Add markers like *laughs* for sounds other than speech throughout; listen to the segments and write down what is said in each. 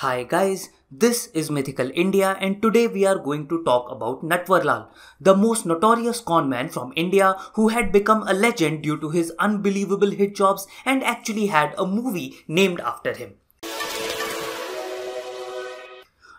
Hi guys, this is Mythical India and today we are going to talk about Natwar Lal, the most notorious conman from India who had become a legend due to his unbelievable hit jobs and actually had a movie named after him.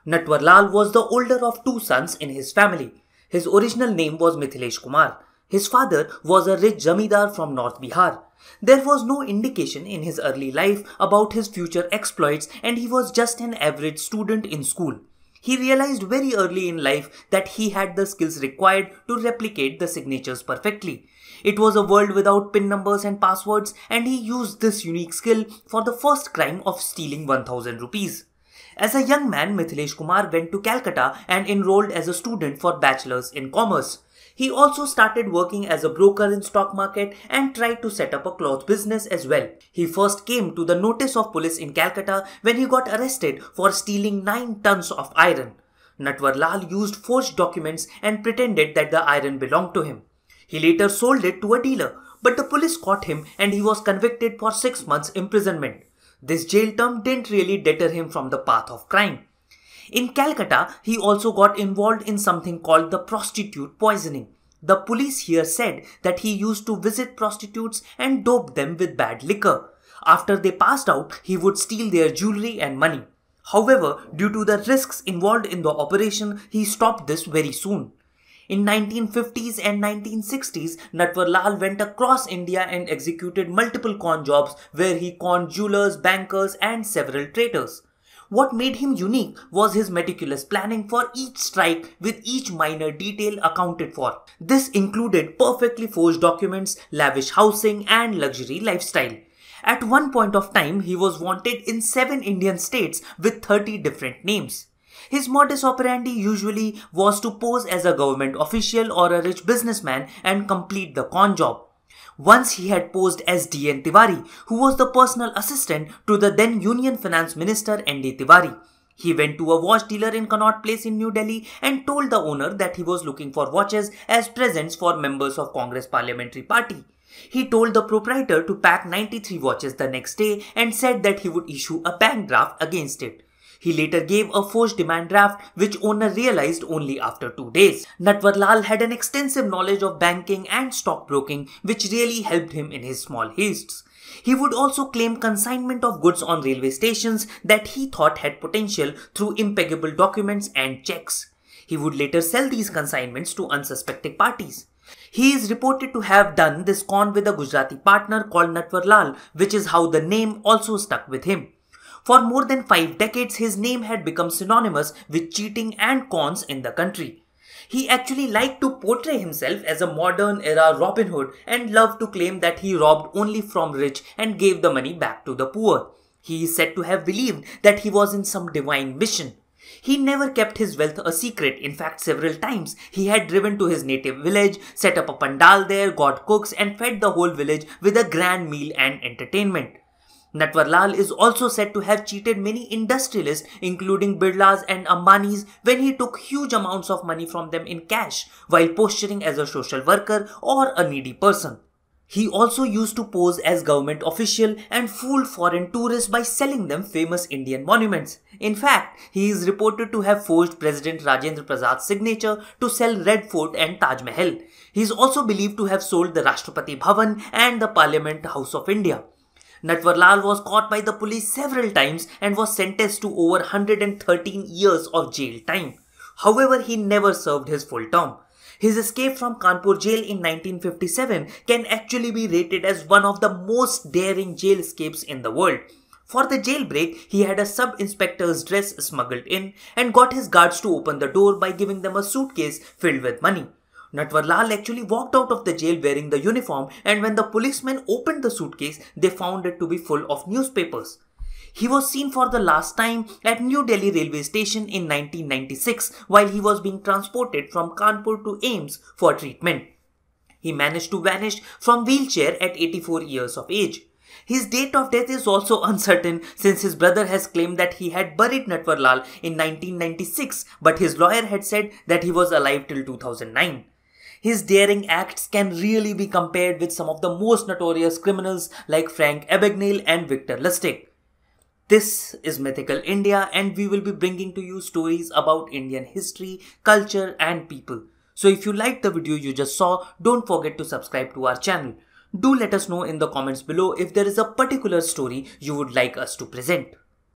Natwar Lal was the older of two sons in his family. His original name was Mithilesh Kumar. His father was a rich zamindar from North Bihar. There was no indication in his early life about his future exploits and he was just an average student in school. He realized very early in life that he had the skills required to replicate the signatures perfectly. It was a world without PIN numbers and passwords and he used this unique skill for the first crime of stealing 1000 rupees. As a young man, Mithilesh Kumar went to Calcutta and enrolled as a student for bachelor's in commerce. He also started working as a broker in stock market and tried to set up a cloth business as well. He first came to the notice of police in Calcutta when he got arrested for stealing 9 tons of iron. Natwar Lal used forged documents and pretended that the iron belonged to him. He later sold it to a dealer, but the police caught him and he was convicted for 6 months imprisonment. This jail term didn't really deter him from the path of crime. In Calcutta, he also got involved in something called the prostitute poisoning. The police here said that he used to visit prostitutes and dope them with bad liquor. After they passed out, he would steal their jewelry and money. However, due to the risks involved in the operation, he stopped this very soon. In 1950s and 1960s, Natwar Lal went across India and executed multiple con jobs where he conned jewelers, bankers and several traders. What made him unique was his meticulous planning for each strike with each minor detail accounted for. This included perfectly forged documents, lavish housing and luxury lifestyle. At one point of time, he was wanted in 7 Indian states with 30 different names. His modus operandi usually was to pose as a government official or a rich businessman and complete the con job. Once he had posed as D.N. Tiwari, who was the personal assistant to the then Union Finance Minister N.D. Tiwari. He went to a watch dealer in Connaught Place in New Delhi and told the owner that he was looking for watches as presents for members of Congress Parliamentary Party. He told the proprietor to pack 93 watches the next day and said that he would issue a bank draft against it. He later gave a forged demand draft which owner realized only after two days. Natwar Lal had an extensive knowledge of banking and stockbroking which really helped him in his small hastes. He would also claim consignment of goods on railway stations that he thought had potential through impeccable documents and checks. He would later sell these consignments to unsuspecting parties. He is reported to have done this con with a Gujarati partner called Natwar Lal, which is how the name also stuck with him. For more than five decades, his name had become synonymous with cheating and cons in the country. He actually liked to portray himself as a modern era Robin Hood and loved to claim that he robbed only from rich and gave the money back to the poor. He is said to have believed that he was in some divine mission. He never kept his wealth a secret. In fact, several times he had driven to his native village, set up a pandal there, got cooks, and fed the whole village with a grand meal and entertainment. Natwar Lal is also said to have cheated many industrialists including Birlas and Ambanis when he took huge amounts of money from them in cash while posturing as a social worker or a needy person. He also used to pose as government official and fool foreign tourists by selling them famous Indian monuments. In fact, he is reported to have forged President Rajendra Prasad's signature to sell Red Fort and Taj Mahal. He is also believed to have sold the Rashtrapati Bhavan and the Parliament House of India. Natwar Lal was caught by the police several times and was sentenced to over 113 years of jail time. However, he never served his full term. His escape from Kanpur jail in 1957 can actually be rated as one of the most daring jail escapes in the world. For the jailbreak, he had a sub-inspector's dress smuggled in and got his guards to open the door by giving them a suitcase filled with money. Natwar Lal actually walked out of the jail wearing the uniform and when the policemen opened the suitcase, they found it to be full of newspapers. He was seen for the last time at New Delhi railway station in 1996 while he was being transported from Kanpur to AIIMS for treatment. He managed to vanish from wheelchair at 84 years of age. His date of death is also *laughs* uncertain since his brother has claimed that he had buried Natwar Lal in 1996 but his lawyer had said that he was alive till 2009. His daring acts can really be compared with some of the most notorious criminals like Frank Abagnale and Victor Lustig. This is Mythical India and we will be bringing to you stories about Indian history, culture and people. So if you liked the video you just saw, don't forget to subscribe to our channel. Do let us know in the comments below if there is a particular story you would like us to present.